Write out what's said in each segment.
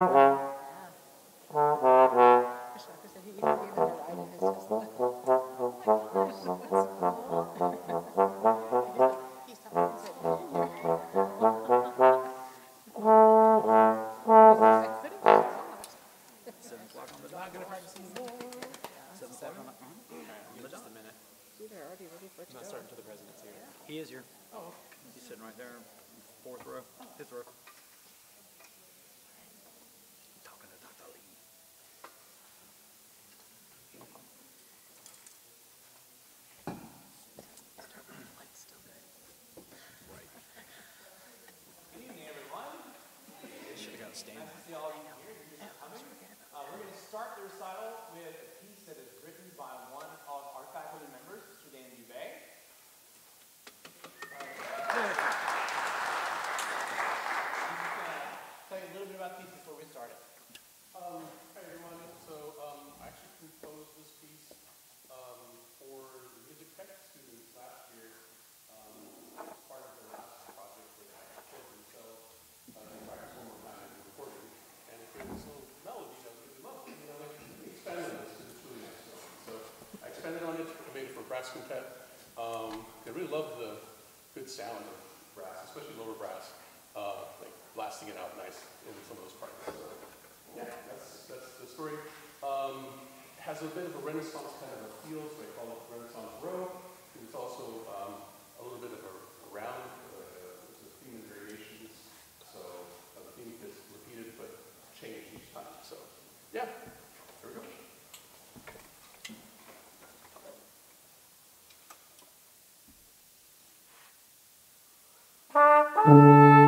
Uh-huh. brass quintet. Um, I really love the good sound of brass, especially lower brass, uh, like blasting it out nice in some of those parts. yeah, that's, that's the story. Um, has a bit of a Renaissance kind of a feel, so they call it Renaissance Row. It's also um, Música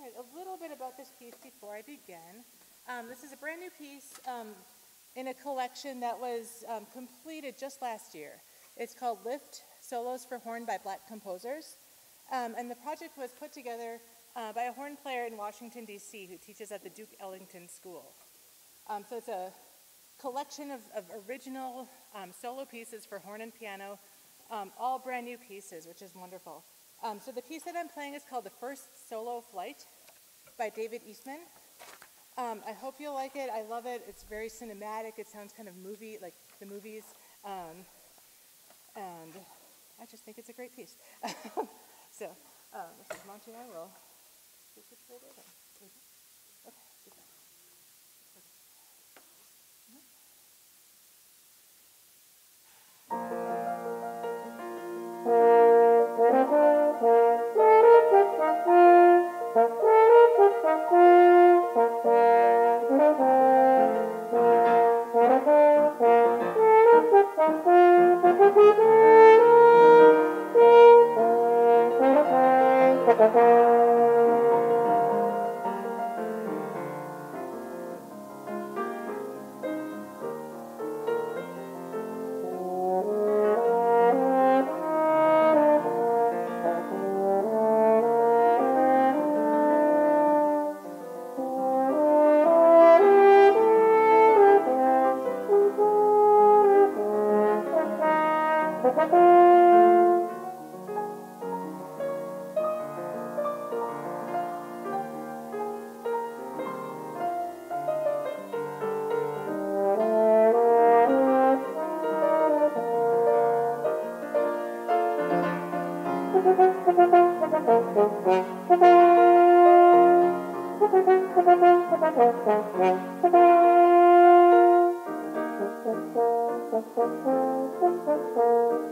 All right, a little bit about this piece before I begin. Um, this is a brand new piece um, in a collection that was um, completed just last year. It's called Lift Solos for Horn by Black Composers. Um, and the project was put together uh, by a horn player in Washington, D.C., who teaches at the Duke Ellington School. Um, so it's a collection of, of original um, solo pieces for horn and piano, all brand new pieces, which is wonderful. Um, so the piece that I'm playing is called The First Solo Flight by David Eastman. Um, I hope you'll like it. I love it. It's very cinematic. It sounds kind of movie, like the movies. Um, and I just think it's a great piece. so, um, this is Monte. I will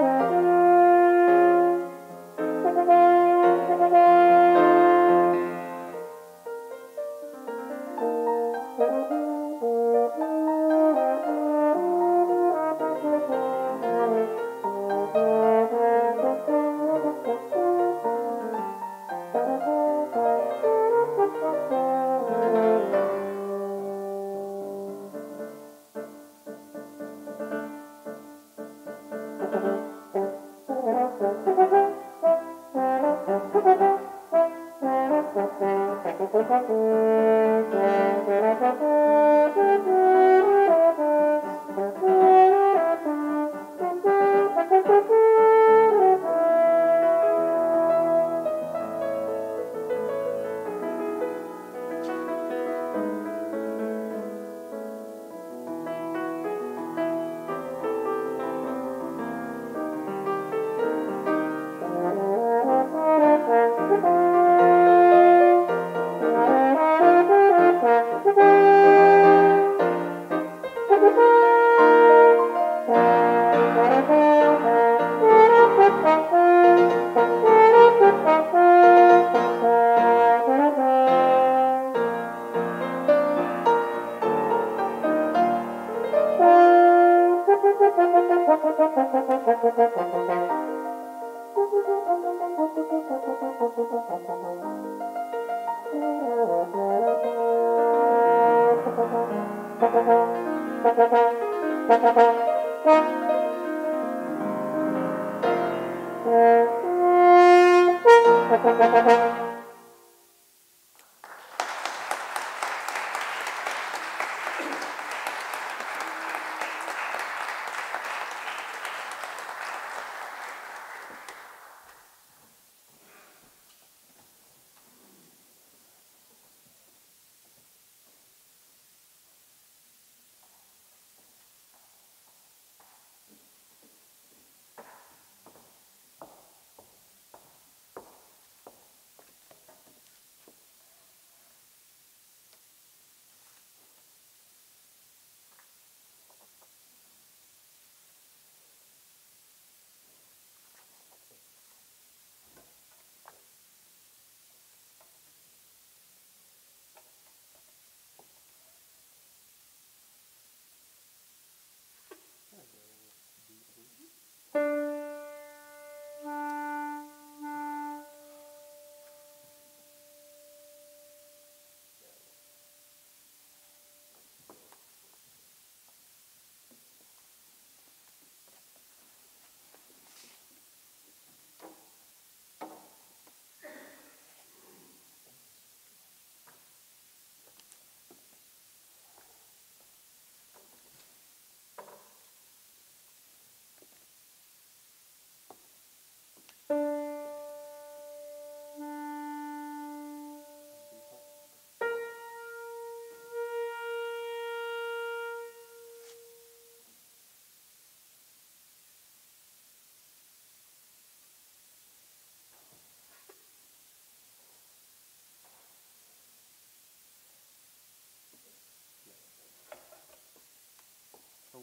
For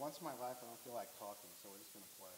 Once in my life, I don't feel like talking, so we're just gonna play.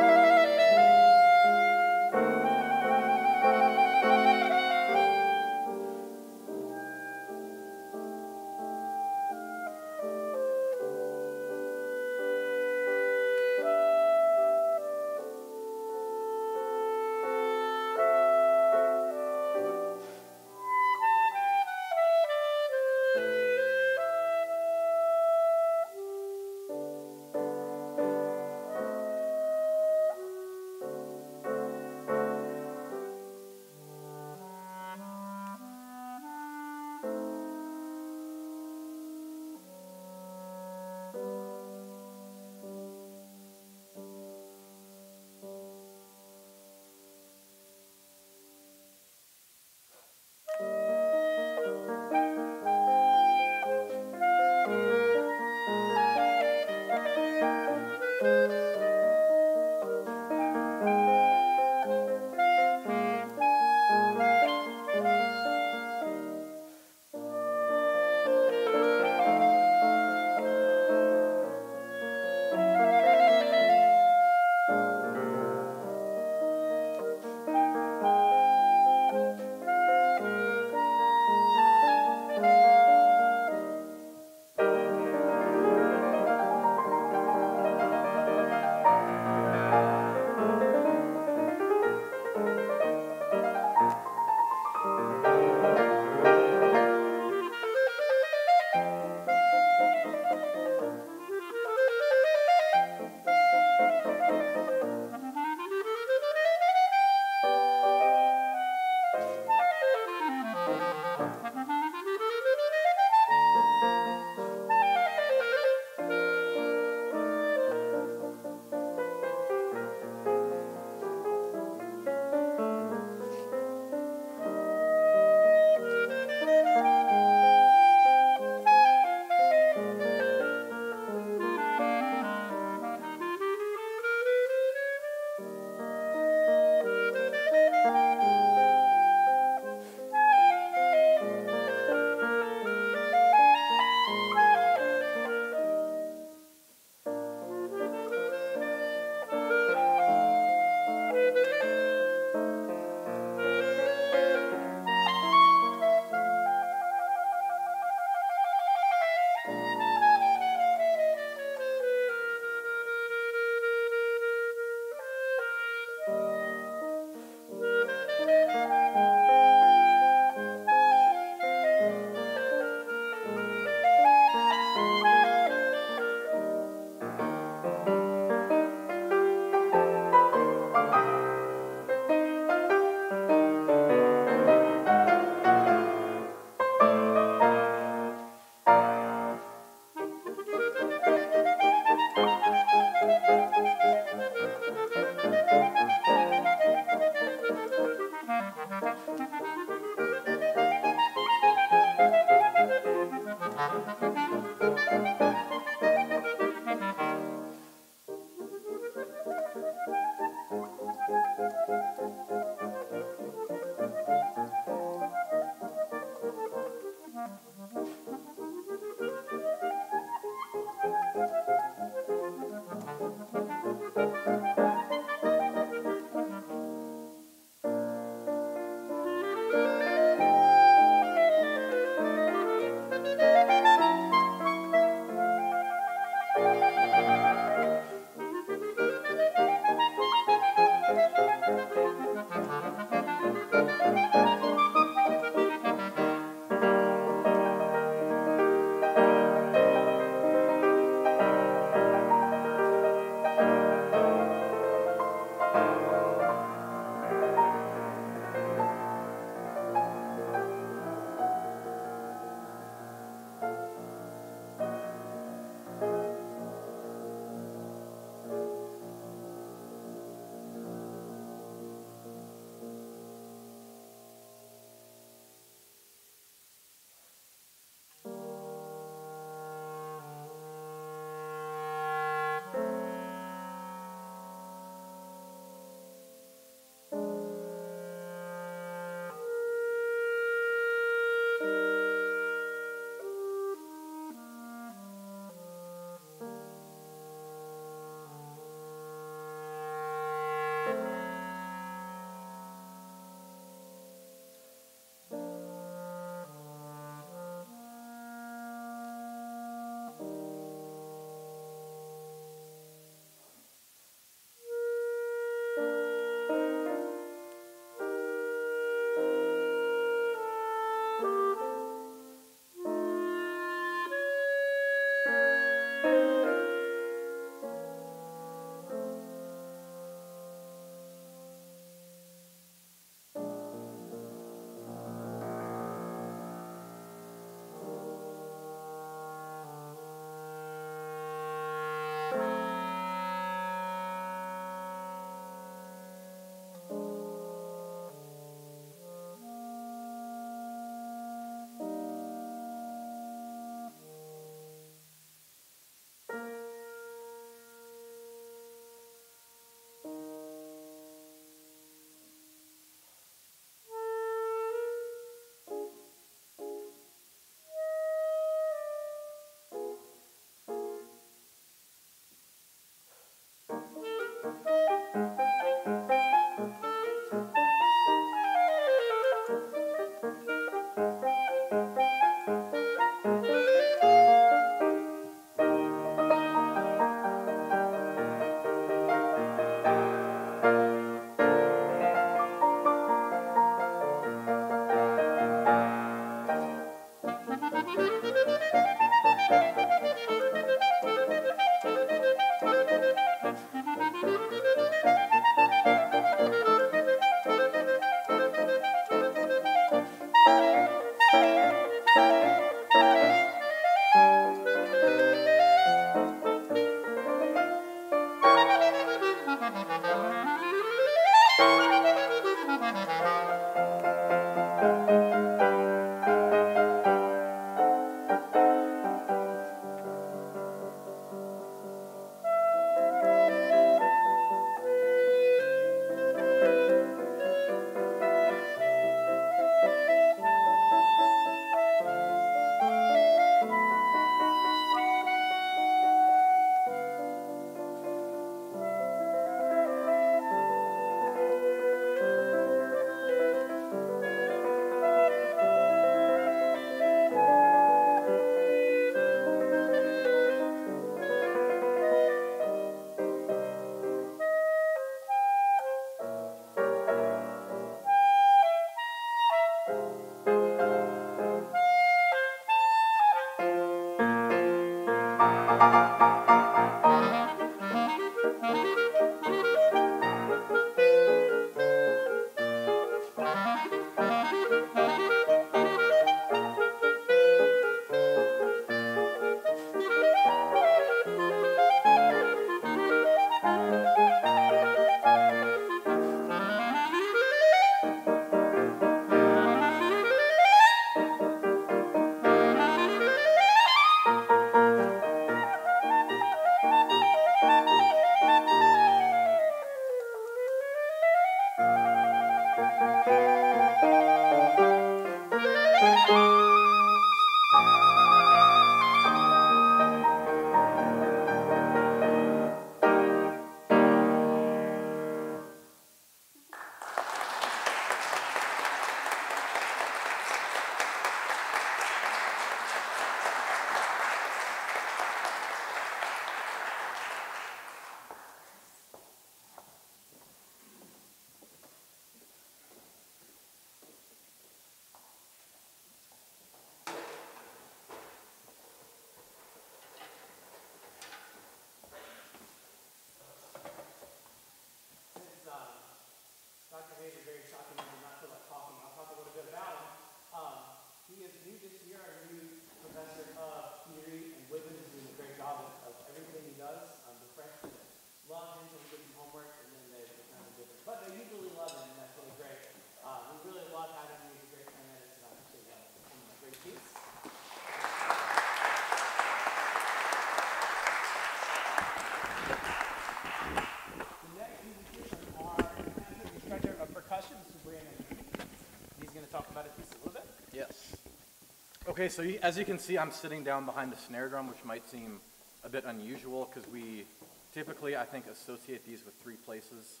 Okay, so you- as you can see, I'm sitting down behind the snare drum, which might seem a bit unusual because we typically, I think, associate these with three places.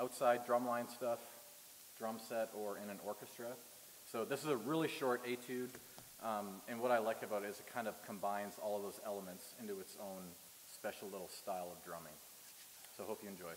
Outside drumline stuff, drum set, or in an orchestra. So this is a really short etude, um, and what I like about it is it kind of combines all of those elements into its own special little style of drumming. So hope you enjoy.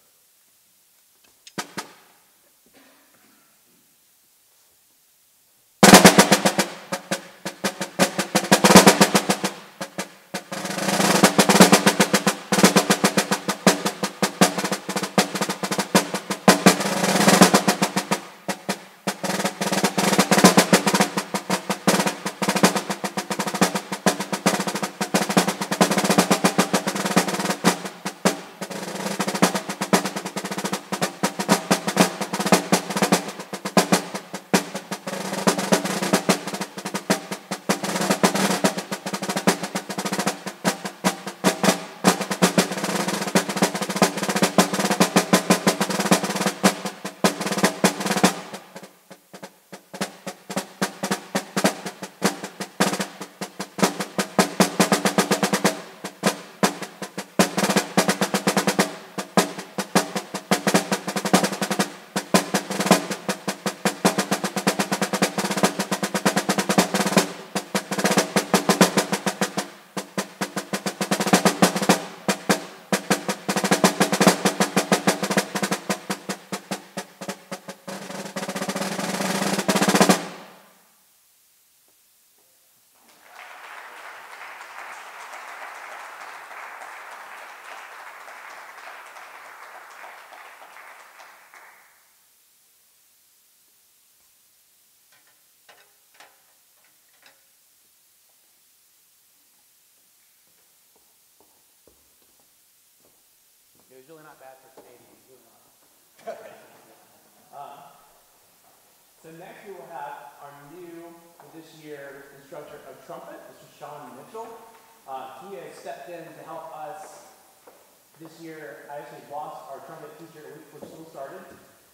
It was really not bad for Canadians. Uh, so next we will have our new this year instructor of trumpet. This is Shaun Mitchell. Uh, he has stepped in to help us this year. I actually lost our trumpet teacher a week before school started,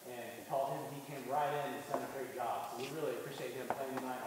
and called him. He came right in and has done a great job. So we really appreciate him playing tonight.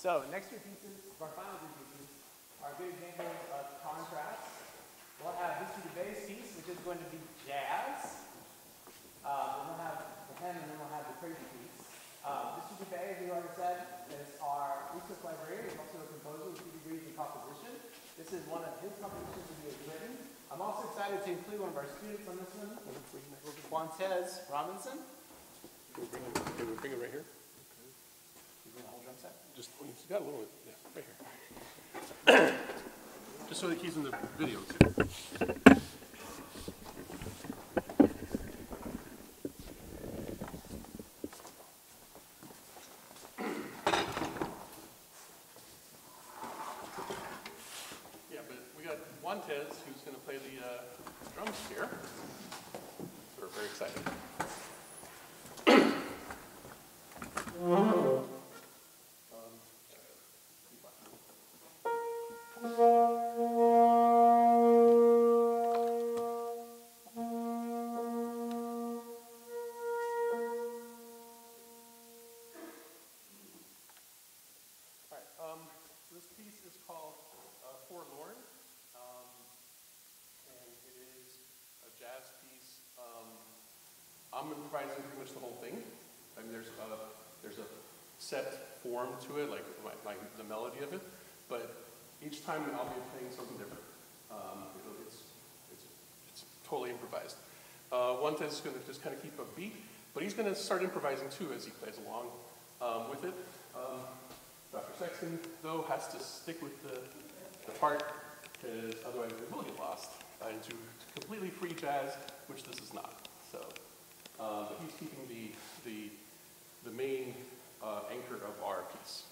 So next three pieces, our final three pieces, are a good example of contrast. We'll have this bass piece, which is going to be jazz. Then we'll have the hen, and then we'll have the crazy piece. Um, this is Dubei, as we already said, is our research librarian. He's also a composer with two degrees in composition. This is one of his compositions that he has written. I'm also excited to include one of our students on this one, Juantez Robinson. Can we bring it, can we bring it right here? You bring the whole drum set? Just, he's got a little, yeah, right here. Just so that he's in the video too. I'm improvising pretty much the whole thing. I mean, there's a, there's a set form to it, like my, my, the melody of it, but each time I'll be playing something different. Um, it's, it's, it's totally improvised. Uh, one is going to just kind of keep a beat, but he's going to start improvising too as he plays along um, with it. Um, Dr. Sexton, though, has to stick with the, the part, because otherwise we will get lost uh, into completely free jazz, which this is not. He's keeping the, the, the main uh, anchor of our piece.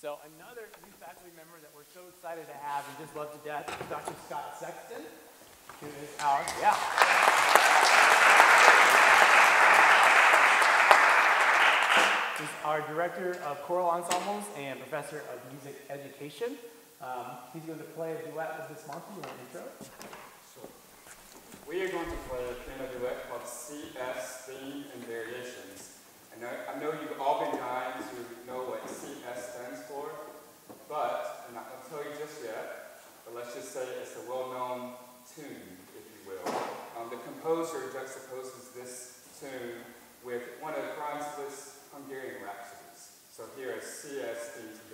So another new faculty member that we're so excited to have and just love to death Dr. Scott Sexton, who is our, yeah. He's our Director of Choral Ensembles and Professor of Music Education. Um, he's going to play a duet with Miss Monte. You want an intro? We are going to play a piano duet called CS Theme and Variations. I know, I know you've all been dying to know what CS stands for, but I'm not going to tell you just yet, but let's just say it's a well-known tune, if you will. Um, the composer juxtaposes this tune with one of Liszt's Hungarian rhapsodies. So here is CS Themes and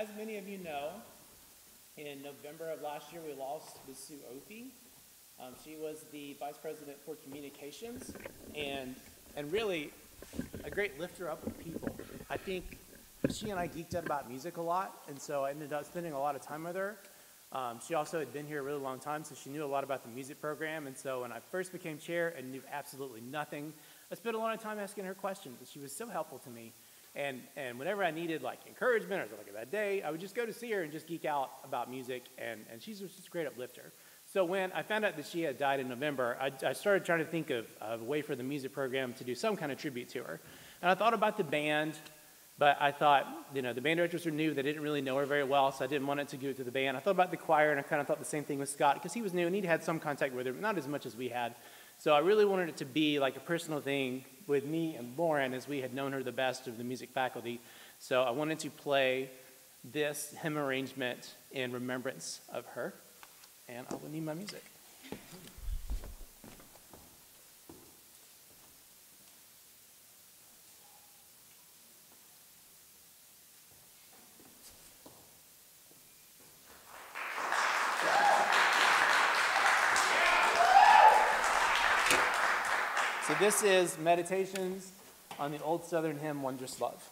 as many of you know, in November of last year, we lost. Sue Opie. Um, she was the vice president for communications and, and really a great lifter up of people. I think she and I geeked out about music a lot, and so I ended up spending a lot of time with her. Um, she also had been here a really long time, so she knew a lot about the music program. And so when I first became chair and knew absolutely nothing, I spent a lot of time asking her questions, and she was so helpful to me. And, and whenever I needed like encouragement or something like bad day, I would just go to see her and just geek out about music, and, and she's just a great uplifter. So when I found out that she had died in November, I, I started trying to think of, of a way for the music program to do some kind of tribute to her. And I thought about the band, but I thought, you know, the band directors were new. They didn't really know her very well, so I didn't want it to go to the band. I thought about the choir, and I kind of thought the same thing with Scott, because he was new and he'd had some contact with her, but not as much as we had. So I really wanted it to be like a personal thing with me and Laryne, as we had known her the best of the music faculty. So I wanted to play this hymn arrangement in remembrance of her, and I will need my music. This is Meditations on the Old Southern Hymn, Wondrous Love.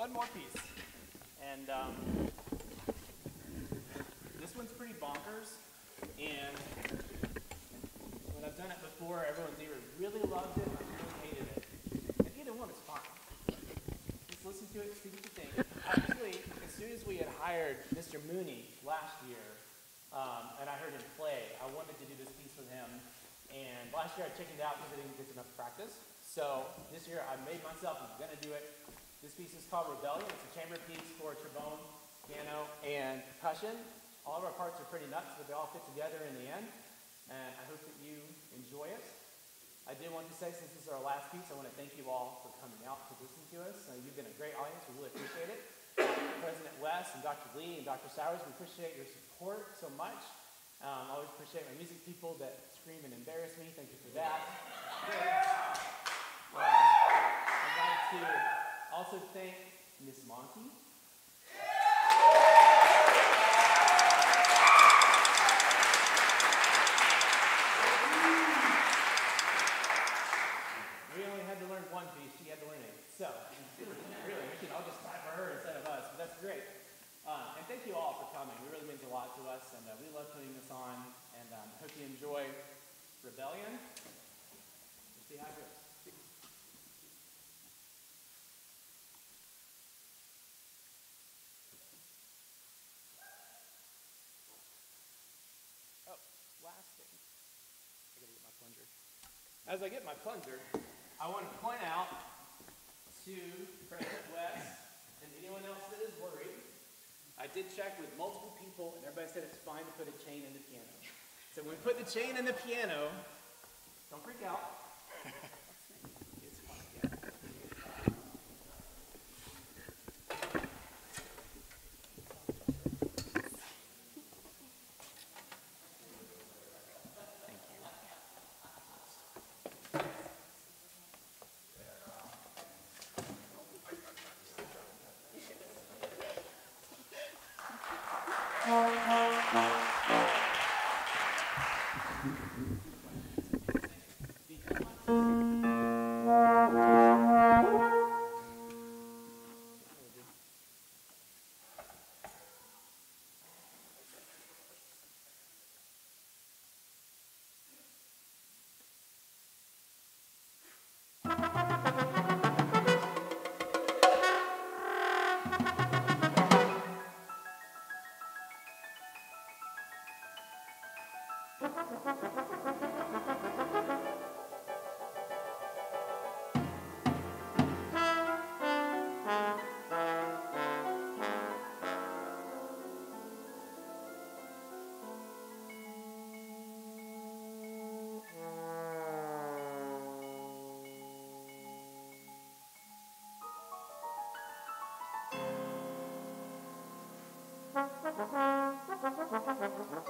One more piece. And um, this one's pretty bonkers. And when I've done it before, everyone's either really loved it or really hated it. And either one is fine. Just listen to it, see what you think. Actually, as soon as we had hired Mr. Mooney last year, um, and I heard him play, I wanted to do this piece with him. And last year I chickened out because I didn't get enough practice. So this year I made myself, I'm gonna do it. This piece is called Rebellion. It's a chamber piece for trombone, piano, and percussion. All of our parts are pretty nuts, but they all fit together in the end. And I hope that you enjoy it. I did want to say, since this is our last piece, I want to thank you all for coming out to listen to us. Uh, you've been a great audience. We really appreciate it. President West and Dr. Lee and Dr. Sowers, we appreciate your support so much. Um, I always appreciate my music people that scream and embarrass me. Thank you for that. Uh, I'd like to also thank Miss Monte. We only had to learn one piece, she had to learn eight. So, really, we can all just clap for her instead of us, but that's great. Uh, and thank you all for coming. It really means a lot to us, and uh, we love putting this on. And um, hope you enjoy Rebellion. We'll see how it goes. Oh, last thing. I gotta get my plunger. As I get my plunger, I want to point out to President West and anyone else that is worried. I did check with multiple people, and everybody said it's fine to put a chain in the piano. So when we put the chain in the piano, don't freak out.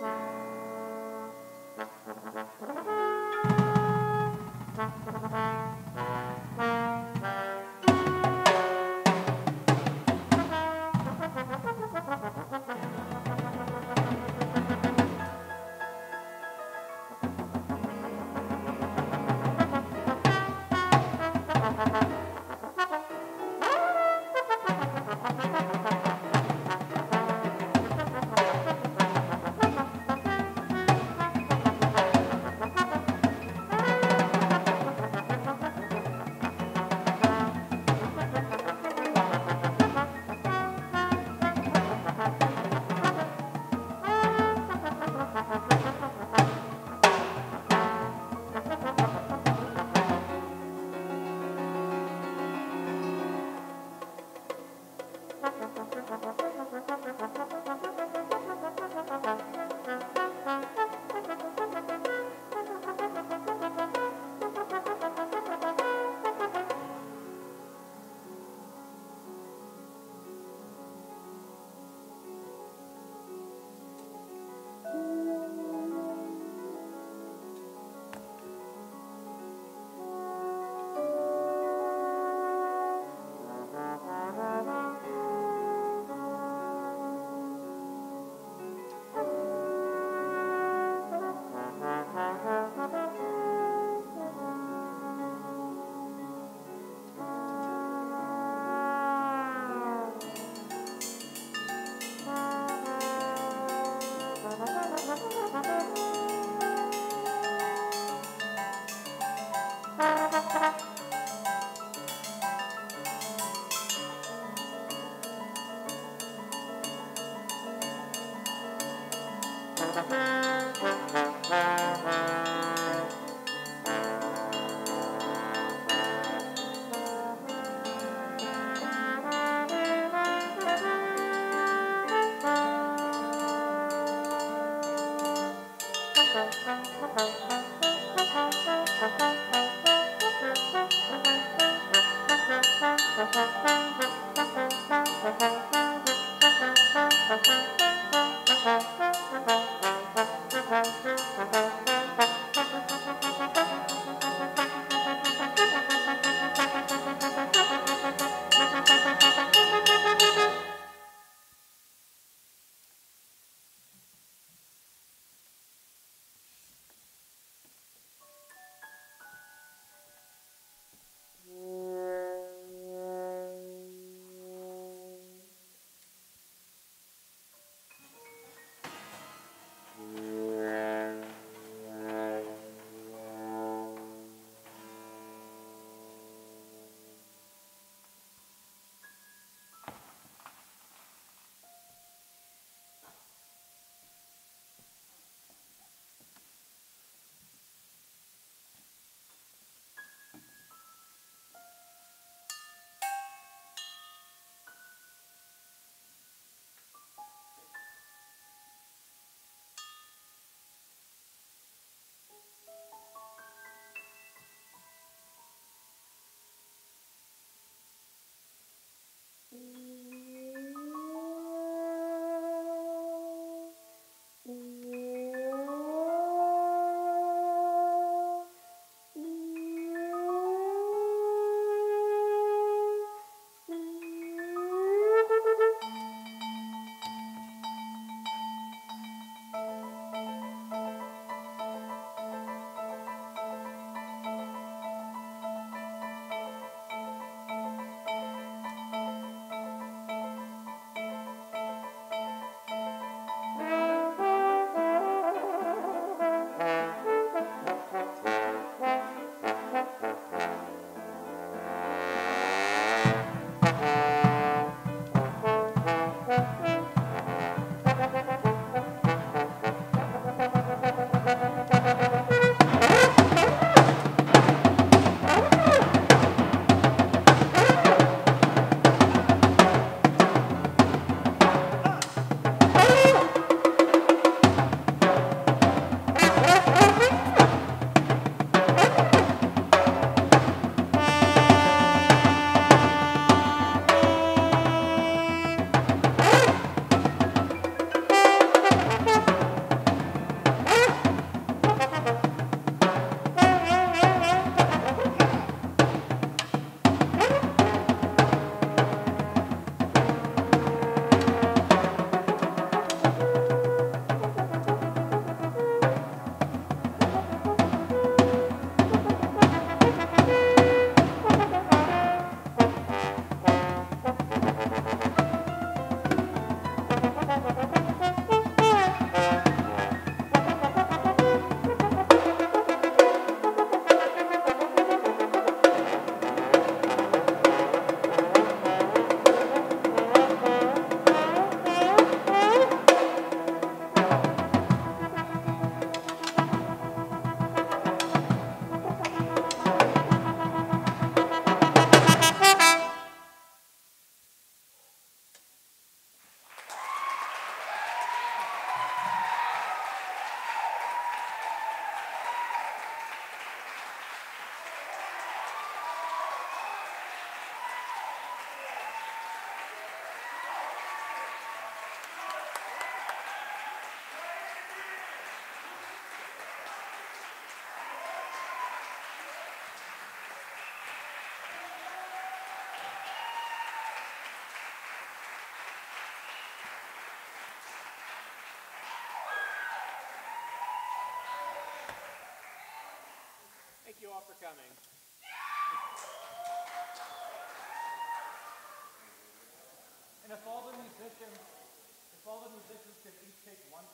Thank Thank you. Thank you all for coming. And if all the musicians, if all the musicians could each take one